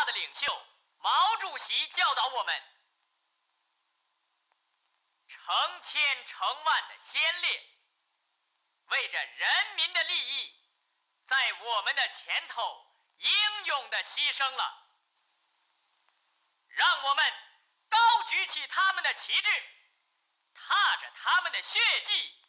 大的领袖毛主席教导我们成千成万的先烈为着人民的利益在我们的前头英勇的牺牲了让我们高举起他们的旗帜踏着他们的血迹